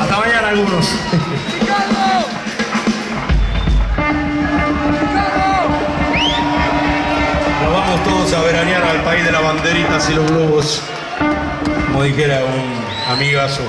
Hasta mañana algunos. Nos vamos todos a veranear al país de las banderitas y los globos. Como dijera un amigazo.